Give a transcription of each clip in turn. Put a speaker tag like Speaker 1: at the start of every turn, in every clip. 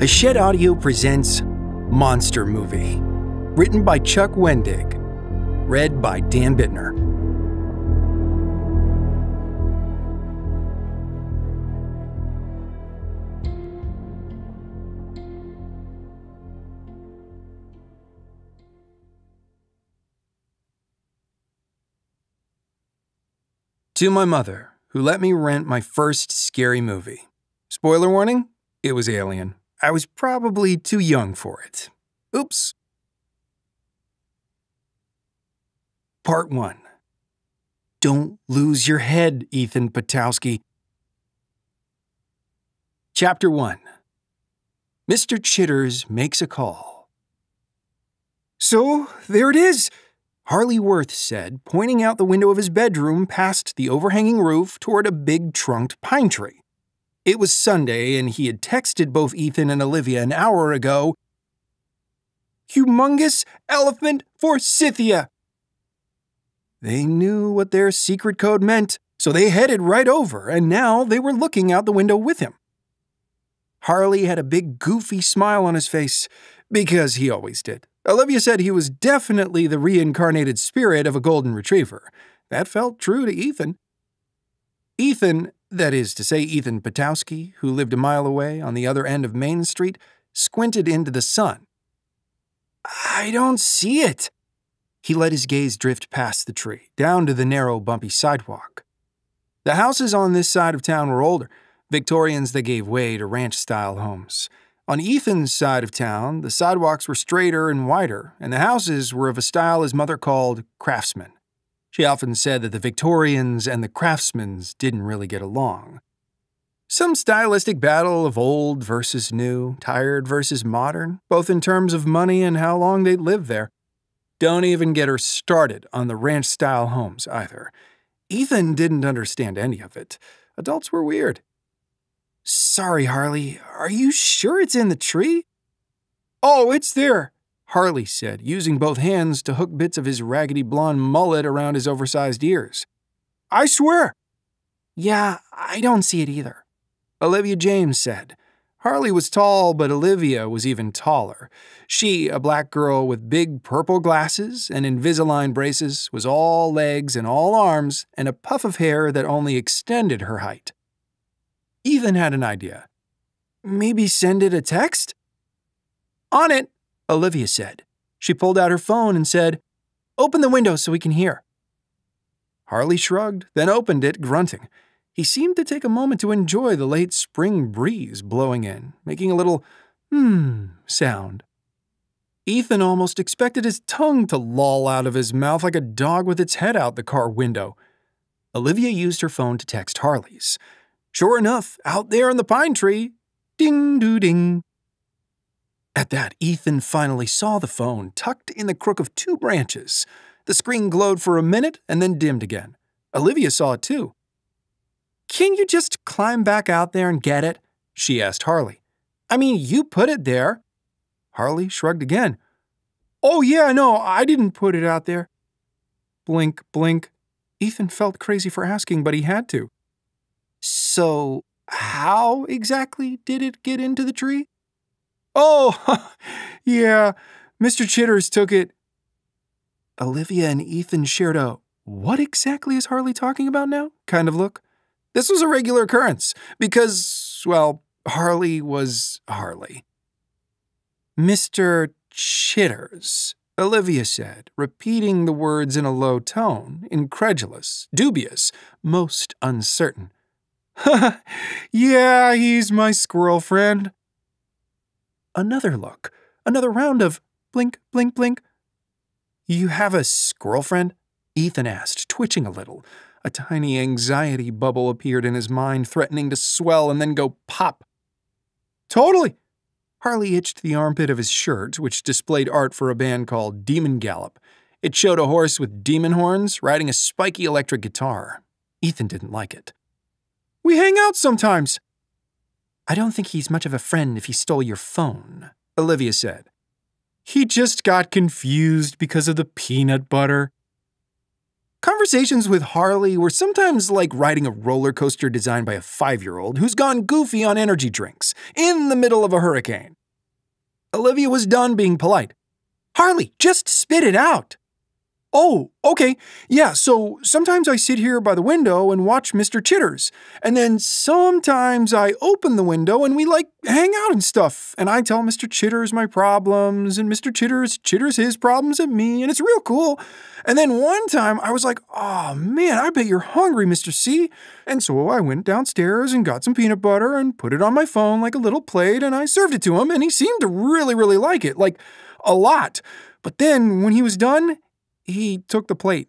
Speaker 1: Hachette Audio presents Monster Movie, written by Chuck Wendig, read by Dan Bittner. To my mother, who let me rent my first scary movie. Spoiler warning it was Alien. I was probably too young for it. Oops. Part 1 Don't lose your head, Ethan Pitowski. Chapter 1 Mr. Chitters makes a call. So, there it is. Harley Worth said, pointing out the window of his bedroom past the overhanging roof toward a big trunked pine tree. It was Sunday, and he had texted both Ethan and Olivia an hour ago. Humongous elephant forsythia! They knew what their secret code meant, so they headed right over, and now they were looking out the window with him. Harley had a big goofy smile on his face, because he always did. Olivia said he was definitely the reincarnated spirit of a golden retriever. That felt true to Ethan. Ethan, that is to say, Ethan Pitowski, who lived a mile away on the other end of Main Street, squinted into the sun. I don't see it. He let his gaze drift past the tree, down to the narrow, bumpy sidewalk. The houses on this side of town were older, Victorians that gave way to ranch style homes. On Ethan's side of town, the sidewalks were straighter and wider, and the houses were of a style his mother called craftsman. She often said that the Victorians and the craftsmans didn't really get along. Some stylistic battle of old versus new, tired versus modern, both in terms of money and how long they'd lived there. Don't even get her started on the ranch style homes either. Ethan didn't understand any of it. Adults were weird. Sorry, Harley. Are you sure it's in the tree? Oh, it's there, Harley said, using both hands to hook bits of his raggedy blonde mullet around his oversized ears. I swear. Yeah, I don't see it either. Olivia James said. Harley was tall, but Olivia was even taller. She, a black girl with big purple glasses and Invisalign braces, was all legs and all arms and a puff of hair that only extended her height. Ethan had an idea. Maybe send it a text? On it, Olivia said. She pulled out her phone and said, Open the window so we can hear. Harley shrugged, then opened it, grunting. He seemed to take a moment to enjoy the late spring breeze blowing in, making a little hmm sound. Ethan almost expected his tongue to loll out of his mouth like a dog with its head out the car window. Olivia used her phone to text Harley's. Sure enough, out there in the pine tree, ding doo ding. At that, Ethan finally saw the phone tucked in the crook of two branches. The screen glowed for a minute and then dimmed again. Olivia saw it too. Can you just climb back out there and get it? She asked Harley. I mean, you put it there. Harley shrugged again. Oh, yeah, no, I didn't put it out there. Blink, blink. Ethan felt crazy for asking, but he had to. So, how exactly did it get into the tree? Oh, yeah, Mr. Chitters took it. Olivia and Ethan shared a what exactly is Harley talking about now kind of look. This was a regular occurrence because, well, Harley was Harley. Mr. Chitters, Olivia said, repeating the words in a low tone, incredulous, dubious, most uncertain. Ha! Yeah, he's my squirrel friend. Another look, another round of blink, blink, blink. You have a squirrel friend? Ethan asked, twitching a little. A tiny anxiety bubble appeared in his mind, threatening to swell and then go pop. Totally. Harley itched the armpit of his shirt, which displayed art for a band called Demon Gallop. It showed a horse with demon horns riding a spiky electric guitar. Ethan didn't like it. We hang out sometimes. I don't think he's much of a friend if he stole your phone, Olivia said. He just got confused because of the peanut butter. Conversations with Harley were sometimes like riding a roller coaster designed by a five year old who's gone goofy on energy drinks in the middle of a hurricane. Olivia was done being polite. Harley, just spit it out. Oh, okay. Yeah, so sometimes I sit here by the window and watch Mr. Chitters. And then sometimes I open the window and we like hang out and stuff. And I tell Mr. Chitters my problems, and Mr. Chitters chitters his problems at me, and it's real cool. And then one time I was like, oh man, I bet you're hungry, Mr. C. And so I went downstairs and got some peanut butter and put it on my phone like a little plate, and I served it to him, and he seemed to really, really like it. Like, a lot. But then when he was done, he took the plate.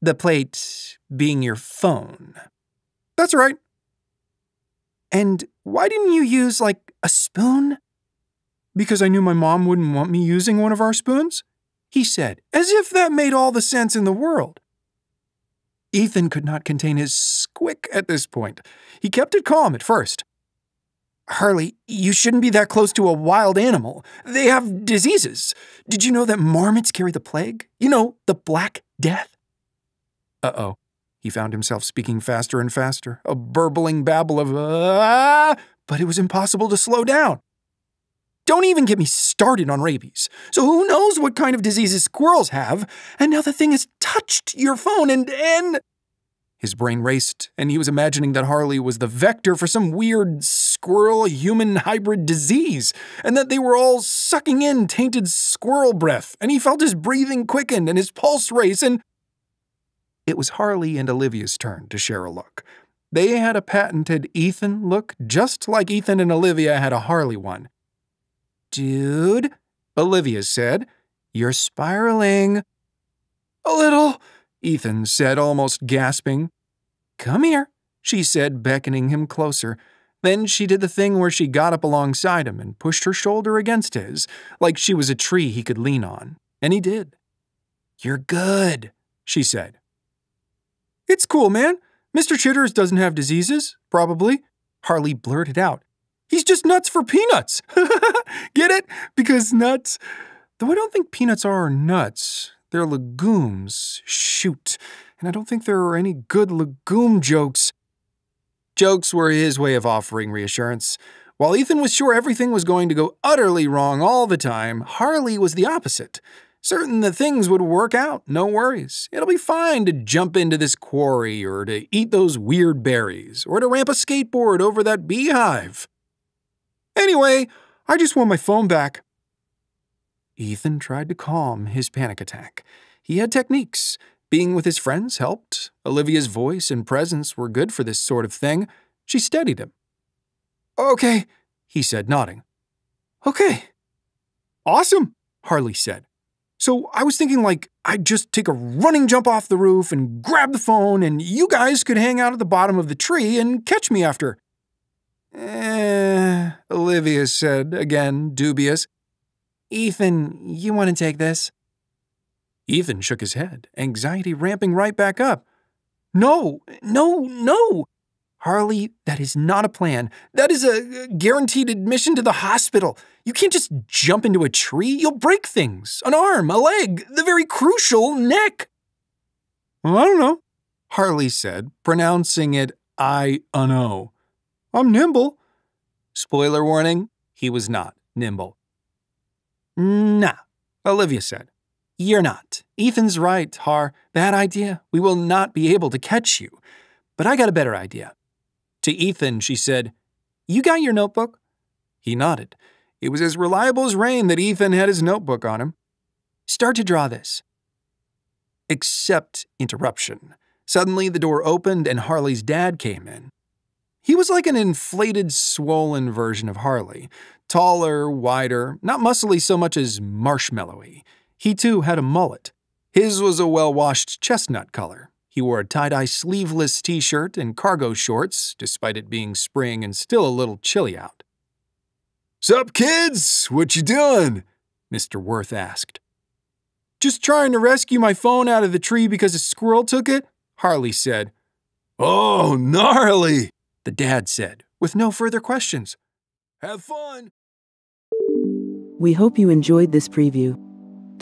Speaker 1: The plate being your phone. That's right. And why didn't you use, like, a spoon? Because I knew my mom wouldn't want me using one of our spoons? He said, as if that made all the sense in the world. Ethan could not contain his squick at this point. He kept it calm at first. Harley, you shouldn't be that close to a wild animal. They have diseases. Did you know that marmots carry the plague? You know, the Black Death? Uh oh. He found himself speaking faster and faster, a burbling babble of ah, but it was impossible to slow down. Don't even get me started on rabies. So who knows what kind of diseases squirrels have? And now the thing has touched your phone and and his brain raced, and he was imagining that Harley was the vector for some weird squirrel human hybrid disease, and that they were all sucking in tainted squirrel breath, and he felt his breathing quicken and his pulse race, and. It was Harley and Olivia's turn to share a look. They had a patented Ethan look, just like Ethan and Olivia had a Harley one. Dude, Olivia said, you're spiraling. A little, Ethan said, almost gasping. Come here, she said, beckoning him closer. Then she did the thing where she got up alongside him and pushed her shoulder against his, like she was a tree he could lean on. And he did. You're good, she said. It's cool, man. Mr. Chitters doesn't have diseases, probably. Harley blurted out. He's just nuts for peanuts. Get it? Because nuts. Though I don't think peanuts are nuts. They're legumes. Shoot and I don't think there are any good legume jokes. Jokes were his way of offering reassurance. While Ethan was sure everything was going to go utterly wrong all the time, Harley was the opposite. Certain that things would work out, no worries. It'll be fine to jump into this quarry or to eat those weird berries or to ramp a skateboard over that beehive. Anyway, I just want my phone back. Ethan tried to calm his panic attack. He had techniques, being with his friends helped. Olivia's voice and presence were good for this sort of thing. She steadied him. Okay, he said, nodding. Okay. Awesome, Harley said. So I was thinking, like, I'd just take a running jump off the roof and grab the phone, and you guys could hang out at the bottom of the tree and catch me after. Eh, Olivia said, again, dubious. Ethan, you want to take this? Ethan shook his head, anxiety ramping right back up. No, no, no! Harley, that is not a plan. That is a guaranteed admission to the hospital. You can't just jump into a tree. You'll break things an arm, a leg, the very crucial neck. Well, I don't know, Harley said, pronouncing it I know. I'm nimble. Spoiler warning, he was not nimble. Nah, Olivia said. You're not. Ethan's right, Har. Bad idea. We will not be able to catch you. But I got a better idea. To Ethan, she said, You got your notebook? He nodded. It was as reliable as rain that Ethan had his notebook on him. Start to draw this. Except interruption. Suddenly, the door opened and Harley's dad came in. He was like an inflated, swollen version of Harley, taller, wider, not muscly so much as marshmallowy. He too had a mullet. His was a well washed chestnut color. He wore a tie dye sleeveless t shirt and cargo shorts, despite it being spring and still a little chilly out. Sup, kids? What you doing? Mr. Worth asked. Just trying to rescue my phone out of the tree because a squirrel took it, Harley said. Oh, gnarly, the dad said, with no further questions. Have fun.
Speaker 2: We hope you enjoyed this preview.